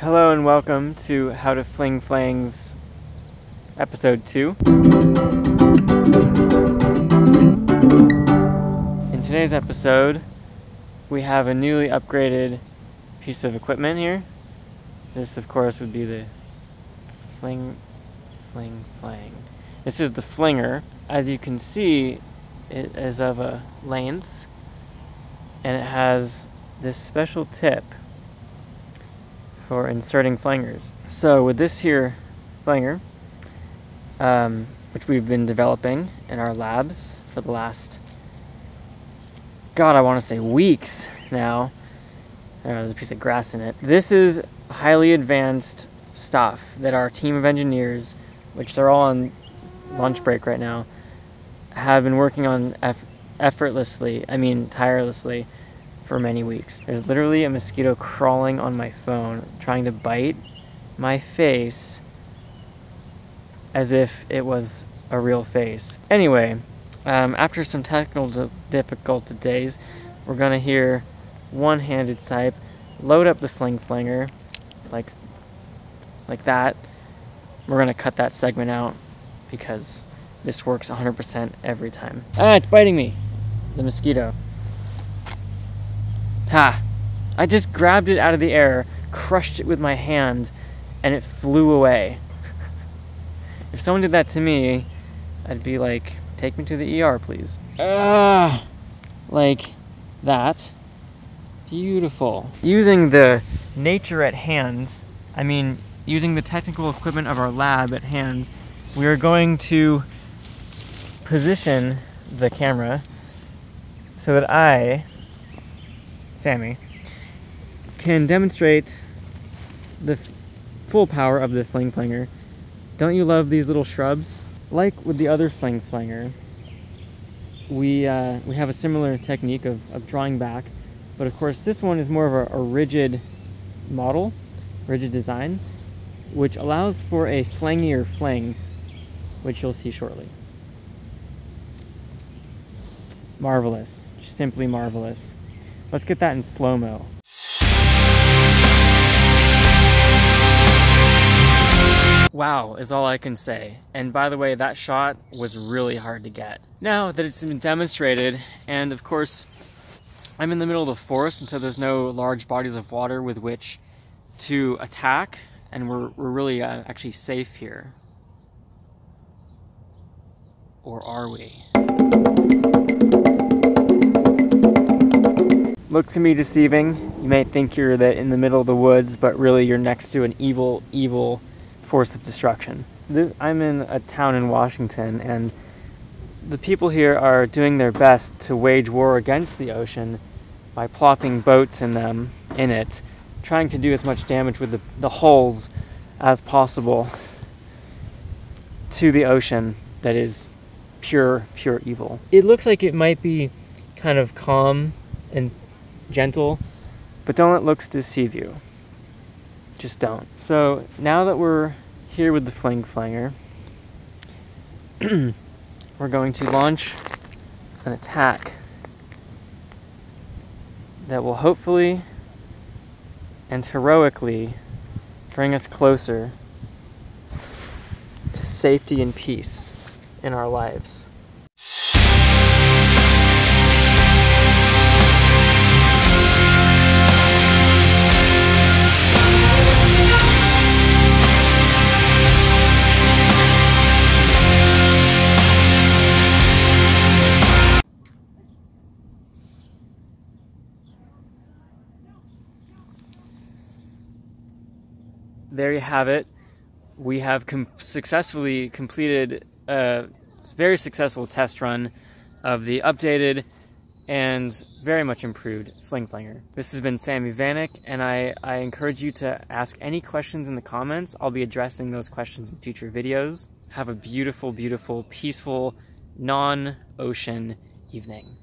Hello and welcome to How to Fling Flangs episode 2. In today's episode, we have a newly upgraded piece of equipment here. This, of course, would be the fling, fling, flang. This is the flinger. As you can see, it is of a length and it has this special tip for inserting flangers. So with this here flanger, um, which we've been developing in our labs for the last, God, I want to say weeks now. there's a piece of grass in it. This is highly advanced stuff that our team of engineers, which they're all on lunch break right now, have been working on eff- effortlessly, I mean tirelessly, for many weeks. There's literally a mosquito crawling on my phone, trying to bite my face as if it was a real face. Anyway, um, after some technical difficult days, we're gonna hear one-handed type, load up the fling flanger, like like that. We're gonna cut that segment out because this works 100% every time. Ah, it's biting me. The mosquito. Ha! I just grabbed it out of the air, crushed it with my hand, and it flew away. if someone did that to me, I'd be like, take me to the ER, please. Ah! Like that. Beautiful. Using the nature at hand, I mean, using the technical equipment of our lab at hand, we are going to position the camera so that I, Sammy, can demonstrate the full power of the fling flanger. Don't you love these little shrubs? Like with the other fling flanger, we, uh, we have a similar technique of, of drawing back, but of course this one is more of a, a rigid model, rigid design, which allows for a flangier fling, which you'll see shortly. Marvelous. Simply marvelous. Let's get that in slow-mo. Wow is all I can say. And by the way, that shot was really hard to get. Now that it's been demonstrated, and of course, I'm in the middle of the forest, and so there's no large bodies of water with which to attack, and we're, we're really uh, actually safe here. Or are we? Looks to me deceiving. You may think you're the, in the middle of the woods, but really you're next to an evil, evil force of destruction. This, I'm in a town in Washington, and the people here are doing their best to wage war against the ocean by plopping boats in them in it, trying to do as much damage with the, the hulls as possible to the ocean that is pure, pure evil. It looks like it might be kind of calm and gentle, but don't let looks deceive you. Just don't. So now that we're here with the fling flanger, we're going to launch an attack that will hopefully and heroically bring us closer to safety and peace in our lives. There you have it. We have com successfully completed a very successful test run of the updated and very much improved Fling Flanger. This has been Sammy Vanek, and I, I encourage you to ask any questions in the comments. I'll be addressing those questions in future videos. Have a beautiful, beautiful, peaceful, non-ocean evening.